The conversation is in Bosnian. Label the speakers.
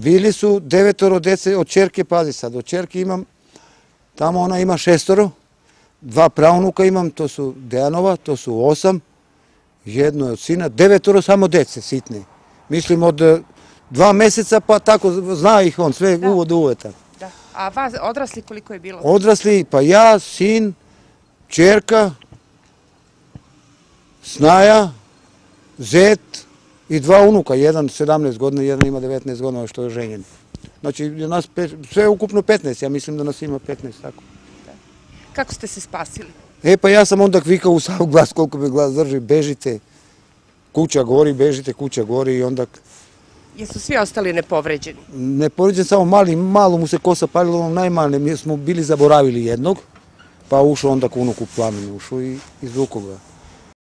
Speaker 1: Bili su devetoro dece od čerke, pazi sad, od čerke imam, tamo ona ima šestoro, dva pravnuka imam, to su Dejanova, to su osam, jedno je od sina, devetoro samo dece sitne. Mislim od eh, dva meseca pa tako zna ih on sve uvod uveta.
Speaker 2: Da. A vas odrasli koliko je bilo?
Speaker 1: Odrasli, pa ja, sin, čerka, snaja, zet i dva unuka, jedan 17 godina, jedan ima 19 godina što je ženjen. Znači, nas sve ukupno 15, ja mislim da nas ima 15, tako.
Speaker 2: Kako ste se spasili?
Speaker 1: E pa ja sam onda vikao u sav glas, koliko me glas drži, bežite, kuća gori, bežite, kuća gori i onda...
Speaker 2: Jesu svi ostali nepovređeni?
Speaker 1: Nepovređen samo mali, malo mu se kosa palilo, onom najmanje, mi smo bili zaboravili jednog, pa ušao onda kunuku plamenu, ušao i izvuko ga.